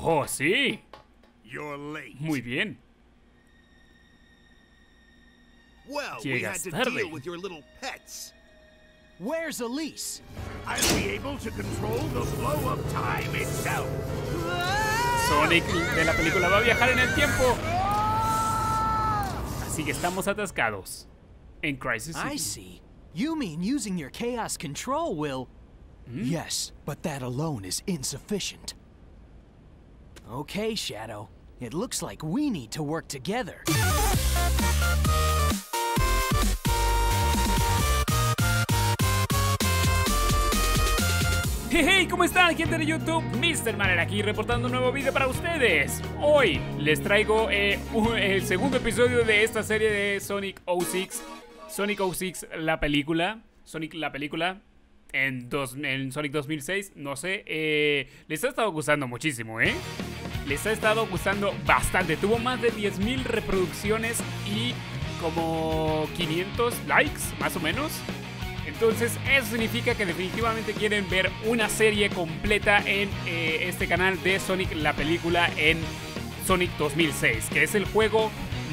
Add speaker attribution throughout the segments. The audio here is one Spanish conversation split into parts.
Speaker 1: Oh, sí.
Speaker 2: You're late.
Speaker 1: Muy bien.
Speaker 2: Well, we had to
Speaker 1: tarde.
Speaker 2: deal with your little pets.
Speaker 3: Where's Elise?
Speaker 2: I'll be able to control the flow of time itself.
Speaker 1: Sonic de la película va a viajar en el tiempo. Así que estamos atascados. En Crisis
Speaker 3: I see. You mean using your chaos control will. Hmm? Yes, but that alone is insufficient. Okay, Shadow. It looks like we need to work together.
Speaker 1: Hey, hey, ¿cómo están, gente de YouTube? Mr. Manner aquí reportando un nuevo video para ustedes. Hoy les traigo eh, el segundo episodio de esta serie de Sonic 06. Sonic 06, la película. Sonic, la película. En, dos- en Sonic 2006, no sé. eh, les ha estado gustando muchísimo, ¿eh? Les ha estado gustando bastante. Tuvo más de 10.000 reproducciones y como 500 likes, más o menos. Entonces, eso significa que definitivamente quieren ver una serie completa en eh, este canal de Sonic la película en Sonic 2006, que es el juego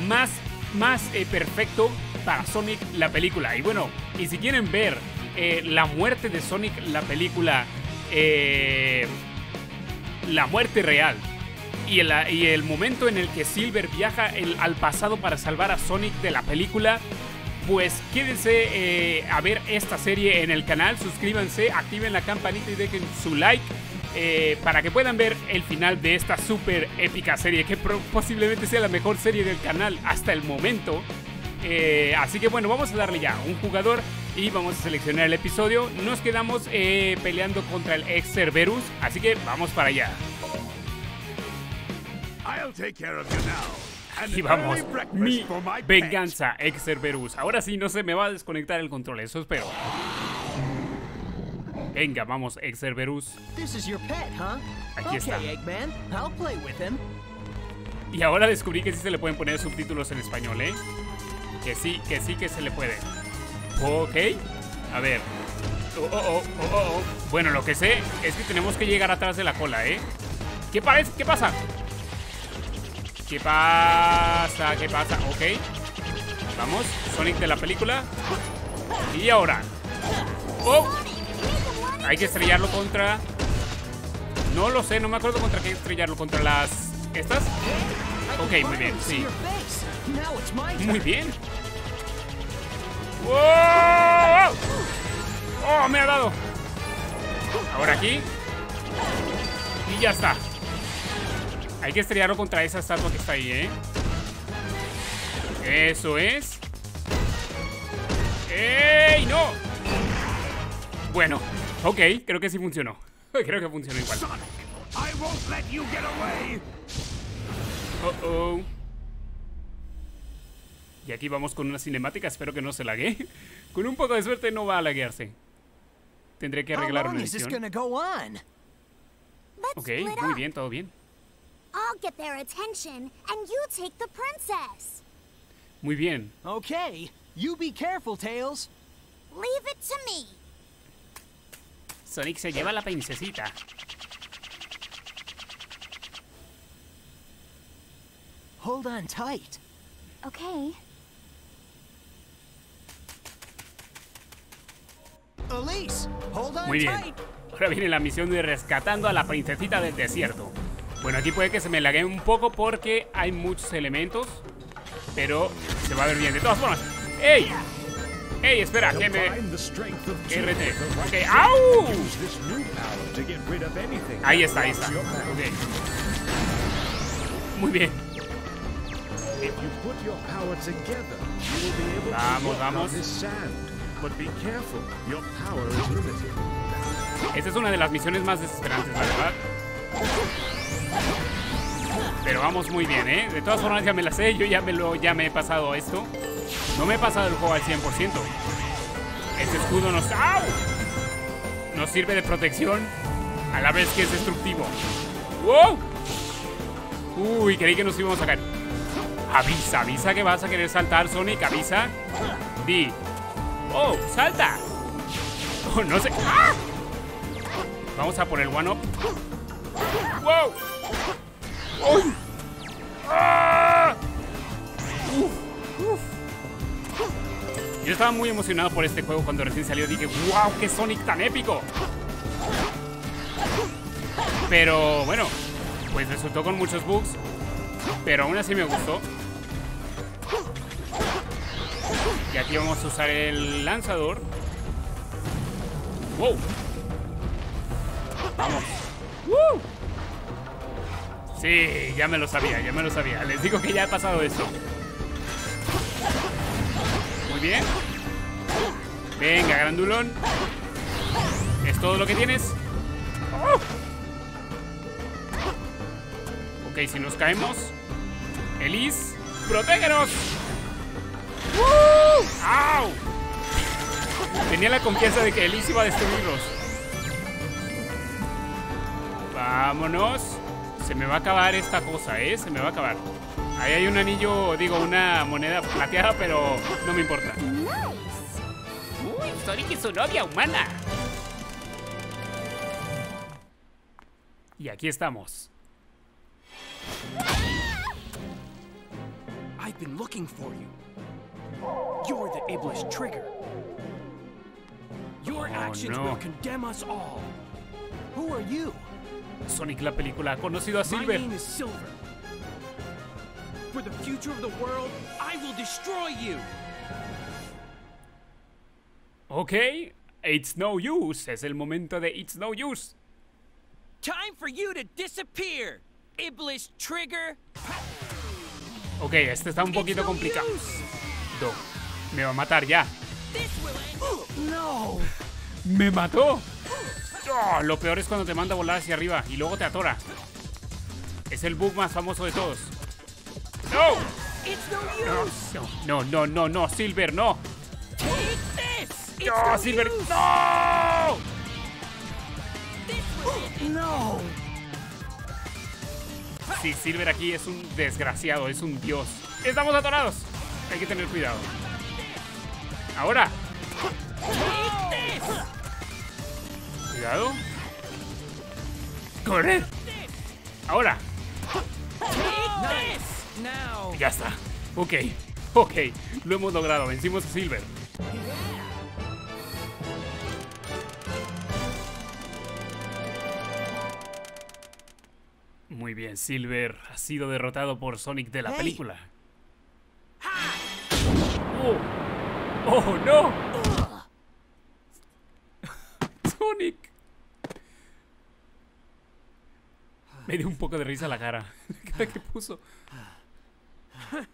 Speaker 1: más, más eh, perfecto para Sonic la película. Y bueno, y si quieren ver eh, la muerte de Sonic la película, la muerte real, y el, momento en el que Silver viaja al pasado para salvar a Sonic de la película, pues quédense eh, a ver esta serie en el canal, suscríbanse, activen la campanita y dejen su like eh, para que puedan ver el final de esta súper épica serie que posiblemente sea la mejor serie del canal hasta el momento. Eh, así que bueno, vamos a darle ya un jugador y vamos a seleccionar el episodio. Nos quedamos peleando contra el ex Cerberus, así que vamos para allá. Y vamos, mi
Speaker 2: for my pet.
Speaker 1: venganza, ex Cerberus. Ahora sí, no se me va a desconectar el control, eso espero. Venga, vamos, ex Cerberus.
Speaker 3: This is your pet, huh?
Speaker 1: Aquí
Speaker 3: okay,
Speaker 1: está.
Speaker 3: Eggman. I'll play with him.
Speaker 1: Y ahora descubrí que sí se le pueden poner subtítulos en español, ¿eh? Que sí, que sí que se le puede. Ok. A ver. Oh, oh, oh, oh, oh, oh. Bueno, lo que sé es que tenemos que llegar atrás de la cola, ¿eh? ¿Qué parece? ¿Qué pasa? ¿Qué pasa? ¿Qué pasa? Ok. Vamos, Sonic de la película. Y ahora. ¡Oh! Hay que estrellarlo contra... No lo sé, no me acuerdo contra qué estrellarlo. ¿Contra las... estas? Ok, muy bien, sí. Muy bien. ¡Wow! ¡Oh, me ha dado! Ahora aquí. Y ya está. Hay que estrellarlo contra esa estatua que está ahí, ¿eh? Eso es. ¡Ey, no! Bueno, ok, creo que sí funcionó. Creo que funcionó igual.
Speaker 2: Away.
Speaker 1: Oh, oh. Y aquí vamos con una cinemática, espero que no se lague. Con un poco de suerte no va a laguearse. Tendré que arreglar una edición. Ok, muy bien, todo bien.
Speaker 4: I'll get their attention, and you take the princess.
Speaker 1: Muy bien.
Speaker 3: Okay. You be careful, Tails.
Speaker 4: Leave it to me.
Speaker 1: Sonic se lleva a la princesita.
Speaker 3: Hold on tight.
Speaker 4: Okay.
Speaker 3: Elise, hold on
Speaker 1: Muy bien.
Speaker 3: tight.
Speaker 1: Ahora viene la misión de rescatando a la princesita del desierto. Bueno, aquí puede que se me lague un poco porque hay muchos elementos. Pero se va a ver bien. De todas formas. ¡Ey! ¡Ey, espera! Que me... RT. Ok. ¡au! Ahí está, ahí está. Muy bien. Vamos, vamos. Esta es una de las misiones más desesperantes, la verdad. Pero vamos muy bien, ¿eh? De todas formas ya me la sé, yo ya me, lo, ya me he pasado esto. No me he pasado el juego al 100%. Este escudo nos... ¡Au! Nos sirve de protección a la vez que es destructivo. ¡Wow! Uy, creí que nos íbamos a caer. Avisa, avisa que vas a querer saltar, Sonic, avisa. Di. ¡Oh, salta! Oh, no sé. ¡Ah! Vamos a por el one up. ¡Wow! Yo estaba muy emocionado por este juego cuando recién salió. Dije, wow, qué Sonic tan épico. Pero bueno, pues resultó con muchos bugs. Pero aún así me gustó. Y aquí vamos a usar el lanzador. ¡Wow! Vamos. ¡Woo! Sí, ya me lo sabía, ya me lo sabía. Les digo que ya ha pasado eso. Muy bien. Venga, grandulón. ¿Es todo lo que tienes? ¡Oh! Ok, si nos caemos. Elise, protégenos. ¡Woo! ¡Au! Tenía la confianza de que Elise iba a destruirlos. Vámonos. Se me va a acabar esta cosa, ¿eh? Se me va a acabar. Ahí hay un anillo, digo, una moneda plateada, pero no me importa. Uy, Sonic y su novia humana. Y aquí estamos.
Speaker 5: I've been looking for you. You're the Iblis trigger. Your actions
Speaker 1: no.
Speaker 5: will condemn us all.
Speaker 3: Who are you?
Speaker 1: Sonic la película ha conocido a
Speaker 5: My
Speaker 1: Silver.
Speaker 5: name is Silver. For the future of the world, I will destroy you.
Speaker 1: Ok, it's no use. Es el momento de it's no use.
Speaker 5: Time for you to disappear, Iblis trigger.
Speaker 1: Ok, este está un poquito
Speaker 5: no
Speaker 1: complicado. Me va a matar ya.
Speaker 3: No!
Speaker 1: ¡Me mató! Oh, lo peor es cuando te manda a volar hacia arriba y luego te atora. Es el bug más famoso de todos. ¡No!
Speaker 5: No
Speaker 1: No, no, no, Silver, no. ¡No, Silver! ¡No!
Speaker 5: End.
Speaker 3: No!
Speaker 1: Sí, Silver aquí es un desgraciado, es un dios. ¡Estamos atorados! Hay que tener cuidado. Ahora. Cuidado. ¡Corre! Ahora, ya está. Ok, ok, lo hemos logrado, vencimos a Silver. Muy bien, Silver ha sido derrotado por Sonic de la
Speaker 3: Hey.
Speaker 1: película. ¡Oh! ¡Oh, no! ¡Sonic! Me dio un poco de risa la cara. La cara que puso.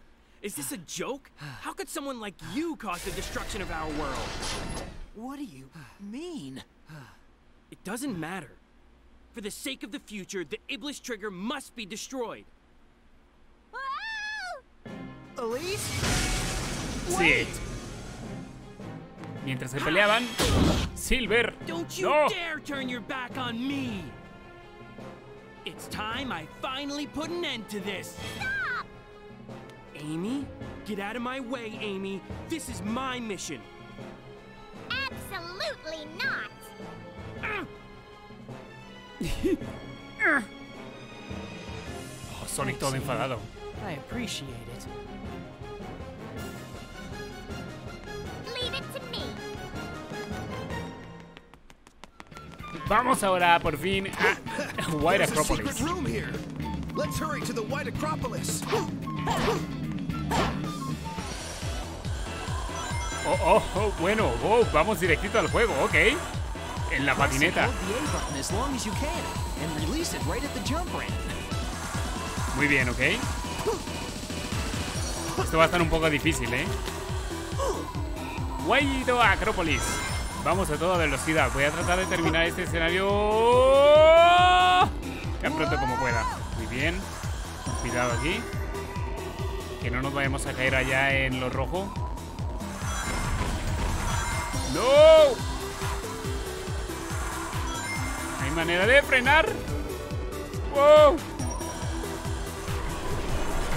Speaker 5: Is this a joke? How could someone like you cause the destruction of our world?
Speaker 3: What do you mean?
Speaker 5: It doesn't matter. For the sake of the future, the Iblis trigger must be destroyed.
Speaker 3: Elise?
Speaker 1: Sí. Mientras se peleaban, Silver.
Speaker 5: Don't you
Speaker 1: no.
Speaker 5: dare turn your back on me! It's time I finally put an end to this.
Speaker 4: Stop!
Speaker 5: Amy? Get out of my way, Amy. This is my mission.
Speaker 4: Absolutely not!
Speaker 1: Oh, Sonic todo enfadado.
Speaker 3: I appreciate it.
Speaker 4: Leave it to me.
Speaker 1: Vamos ahora por fin a White
Speaker 6: There's a
Speaker 1: Acropolis.
Speaker 6: secret room here. Let's hurry to the White Acropolis.
Speaker 1: Oh, oh, oh, bueno, oh, vamos directito al juego, ok. En la patineta. Muy bien, ok. Esto va a estar un poco difícil, ¿eh? White Acropolis. Vamos a toda velocidad. Voy a tratar de terminar este escenario tan pronto como pueda. Muy bien. Cuidado aquí. Que no nos vayamos a caer allá en lo rojo. ¡No! ¿Hay manera de frenar? ¡Wow!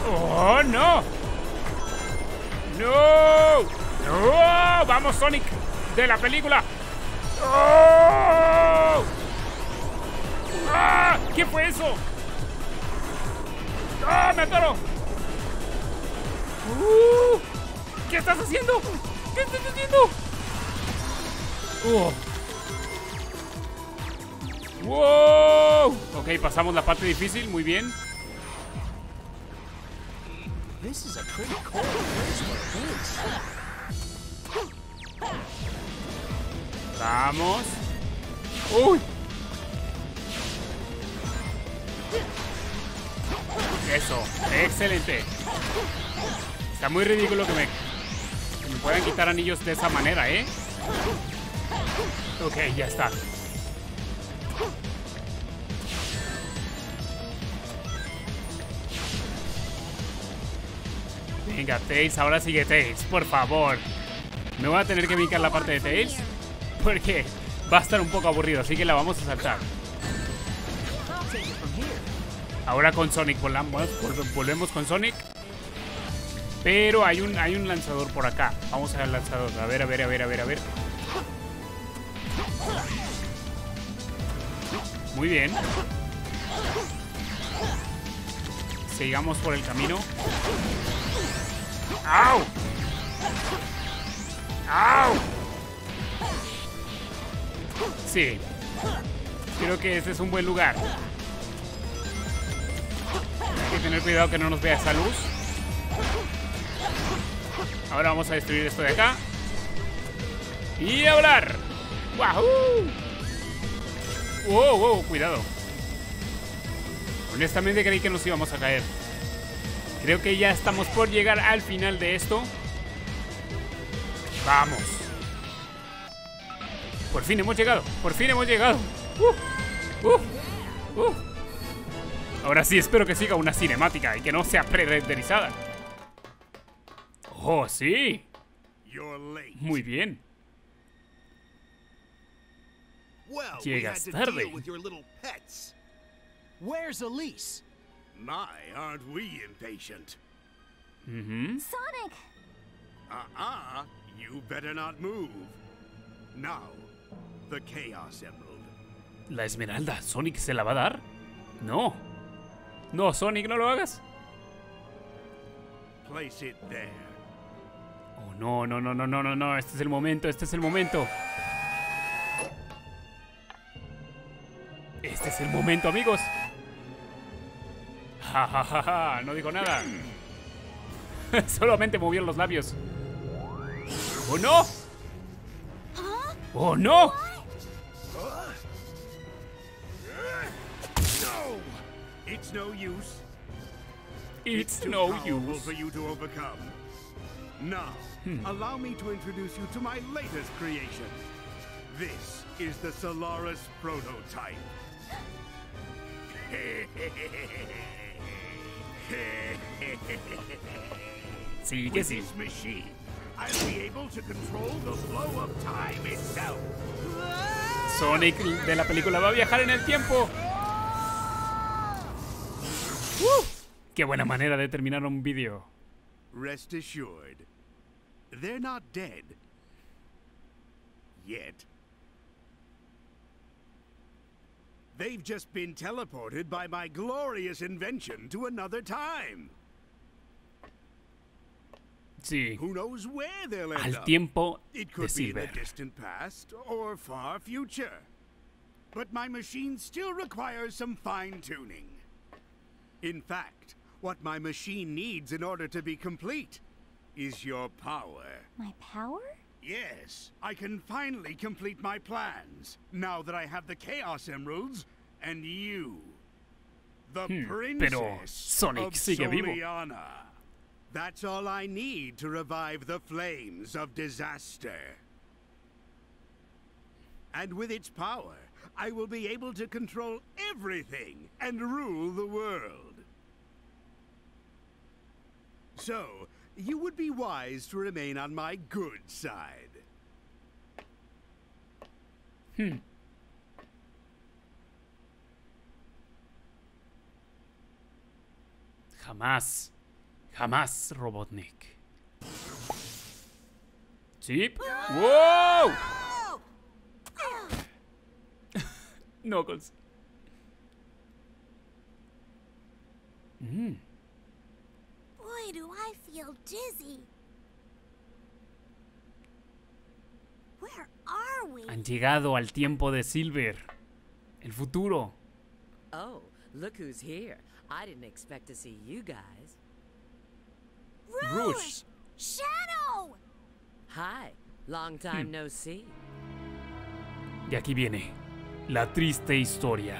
Speaker 1: ¡Oh, no! ¡No! ¡No! ¡Vamos, Sonic! ¡De la película! ¡Oh! ¡Ah! ¿Qué fue eso? ¡Ah, me atoro! Uh, ¿Qué estás haciendo? ¿Qué estás haciendo? Uh. ¡Wow! Ok, pasamos la parte difícil, muy bien.
Speaker 3: This is a pretty place.
Speaker 1: Vamos. ¡Uy! Eso, excelente. Está muy ridículo que me, puedan quitar anillos de esa manera, ¿eh? Ok, ya está. Venga, Tails, ahora sigue Tails, por favor. Me voy a tener que brincar la parte de Tails porque va a estar un poco aburrido, así que la vamos a saltar. Ahora con Sonic volamos, vol- volvemos con Sonic. Pero hay un, hay un lanzador por acá. Vamos al lanzador. A ver, a ver, a ver, a ver, a ver. Muy bien. Sigamos por el camino. ¡Au! ¡Au! Sí. Creo que este es un buen lugar. Tener cuidado que no nos vea esa luz. Ahora vamos a destruir esto de acá. Y a volar. ¡Wahoo! ¡Wow, wow! Cuidado. Honestamente creí que nos íbamos a caer. Creo que ya estamos por llegar al final de esto. Vamos. Por fin hemos llegado. Por fin hemos llegado. Uh, uh, uh. Ahora sí espero que siga una cinemática y que no sea pre-renderizada. Oh, sí. Muy bien. Llegas tarde.
Speaker 2: deal with your little pets.
Speaker 3: Where's Elise?
Speaker 2: My, aren't we impatient?
Speaker 1: Ujú.
Speaker 4: Sonic!
Speaker 2: Uh-uh. You better not move. Now, the Chaos Emerald.
Speaker 1: La esmeralda. ¿Sonic se la va a dar? No. No, Sonic, no lo hagas.
Speaker 2: Place it there.
Speaker 1: Oh, no, no, no, no, no, no, no. Este es el momento, este es el momento. Este es el momento, amigos. Ja, ja, ja, ja. No digo nada. Solamente movió los labios. ¡Oh, no! ¡Oh, no!
Speaker 2: No! It's no use.
Speaker 1: It's
Speaker 2: too
Speaker 1: no use.
Speaker 2: for you to overcome. Now, hmm. allow me to introduce you to my latest creation. This is the Solaris prototype.
Speaker 1: See,
Speaker 2: With this machine, I'll be able to control the flow of time itself.
Speaker 1: Sonic de la película va a viajar en el tiempo. Qué buena manera de terminar un vídeo.
Speaker 2: Rest assured, they're not dead. Yet. They've just been teleported by my glorious invention to another time.
Speaker 1: Sí.
Speaker 2: Who knows where they'll end
Speaker 1: Al
Speaker 2: up?
Speaker 1: tiempo
Speaker 2: It could be in the distant past or far future. But my machine still requires some fine tuning. In fact, what my machine needs in order to be complete is your power.
Speaker 4: My power?
Speaker 2: Yes, I can finally complete my plans now that I have the Chaos Emeralds and you. The
Speaker 1: Hmm,
Speaker 2: princess
Speaker 1: pero Sonic
Speaker 2: of
Speaker 1: sigue vivo.
Speaker 2: Soliana. That's all I need to revive the flames of disaster. And with its power, I will be able to control everything and rule the world. So, you would be wise to remain on my good side. Hmm.
Speaker 1: Jamás. Jamás, Robotnik. ¿Sí? ¡Wow! Knuckles. Mm.
Speaker 4: Dizzy. Where are we?
Speaker 1: Han llegado al tiempo de Silver. El futuro.
Speaker 7: Oh, look who's here. I didn't expect to see you guys.
Speaker 1: Rouge.
Speaker 4: Shadow!
Speaker 7: Hi, long time no see.
Speaker 1: Y aquí viene la triste historia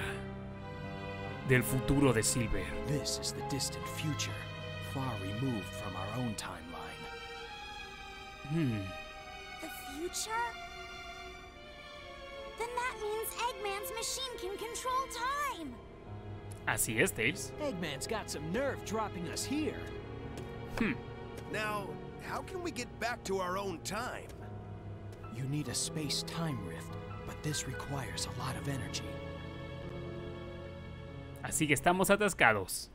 Speaker 1: del futuro de Silver.
Speaker 3: This is the distant future, far removed from our own timeline. Hmm.
Speaker 4: The future? Then that means Eggman's machine can control time.
Speaker 1: Así es, Tails.
Speaker 3: Eggman's got some nerve dropping us here. Hmm.
Speaker 6: Now, how can we get back to our own time?
Speaker 3: You need a space-time rift, but this requires a lot of energy.
Speaker 1: Así que estamos atascados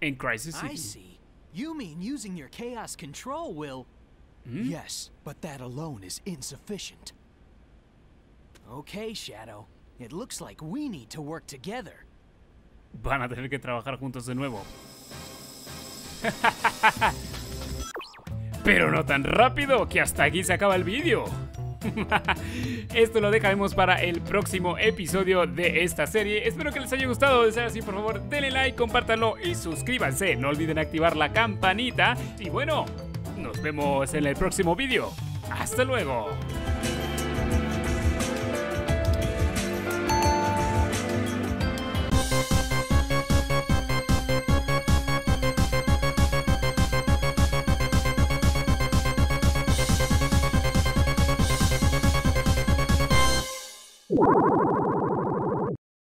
Speaker 1: en Crisis City.
Speaker 3: I see. You mean using your chaos control will... Hmm? Yes, but that alone is insufficient. Okay, Shadow. It looks like we need to work together.
Speaker 1: Van a tener que trabajar juntos de nuevo. Pero no tan rápido, que hasta aquí se acaba el vídeo. Esto lo dejaremos para el próximo episodio de esta serie. Espero que les haya gustado. De ser así, por favor, denle like, compártanlo y suscríbanse. No olviden activar la campanita. Y bueno, nos vemos en el próximo vídeo. Hasta luego.